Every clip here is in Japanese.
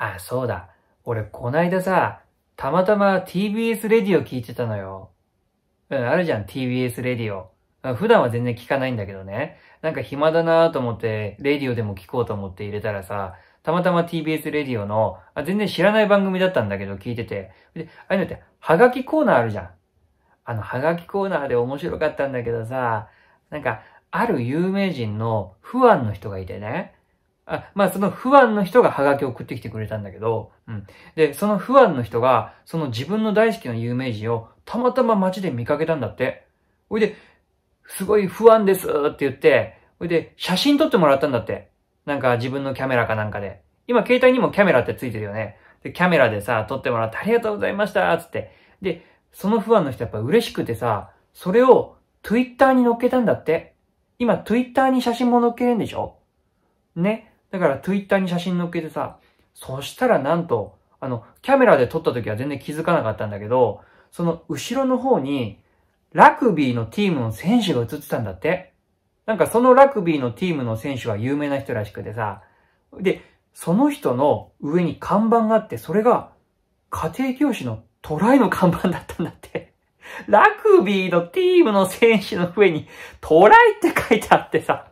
あ、そうだ。俺、こないださ、たまたま TBS レディオ聞いてたのよ。うん、あるじゃん、TBS レディオ。普段は全然聞かないんだけどね。なんか暇だなと思って、レディオでも聞こうと思って入れたらさ、たまたま TBS レディオの、あ全然知らない番組だったんだけど聞いてて。で、ああいうのって、はがきコーナーあるじゃん。あの、はがきコーナーで面白かったんだけどさ、なんか、ある有名人の不安の人がいてね。あ、まあその不安の人がハガキを送ってきてくれたんだけど、うん。で、その不安の人が、その自分の大好きな有名人をたまたま街で見かけたんだって。ほいで、すごい不安ですって言って、ほいで、写真撮ってもらったんだって。なんか自分のキャメラかなんかで。今携帯にもキャメラってついてるよね。で、キャメラでさ、撮ってもらってありがとうございましたつって。で、その不安の人やっぱ嬉しくてさ、それを Twitter に載っけたんだって。今 Twitter に写真も載っけれんでしょ？ね。だから Twitter に写真載っけてさ、そしたらなんと、あの、キャメラで撮った時は全然気づかなかったんだけど、その後ろの方に、ラグビーのチームの選手が映ってたんだって。なんかそのラグビーのチームの選手は有名な人らしくてさ。で、その人の上に看板があって、それが家庭教師のトライの看板だったんだって。ラグビーのチームの選手の上にトライって書いてあってさ。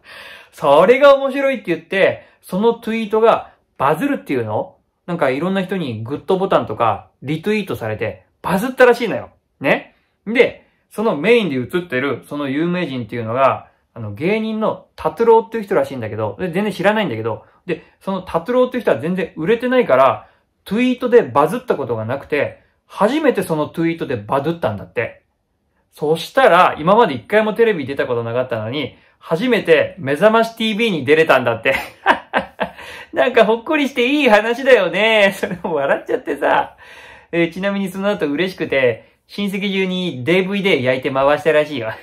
それが面白いって言って、そのツイートがバズるっていうの？なんかいろんな人にグッドボタンとかリツイートされてバズったらしいのよ。ね？で、そのメインで映ってる、その有名人っていうのが、あの、芸人の達郎っていう人らしいんだけど、で、全然知らないんだけど、で、その達郎っていう人は全然売れてないから、ツイートでバズったことがなくて、初めてそのツイートでバズったんだって。そしたら、今まで一回もテレビ出たことなかったのに、初めて目覚まし TV に出れたんだって。なんかほっこりしていい話だよね。それも笑っちゃってさ。えー、ちなみにその後嬉しくて、親戚中に DVD 焼いて回したらしいよ。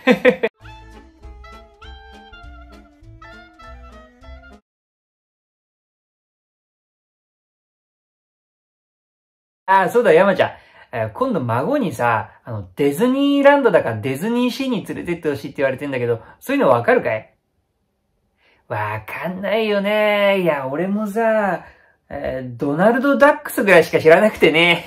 あ、そうだ、山ちゃん。今度孫にさ、あの、ディズニーランドだからディズニーシーに連れてってほしいって言われてんだけど、そういうのわかるかい？わかんないよね。いや、俺もさ、えー、ドナルド・ダックスぐらいしか知らなくてね。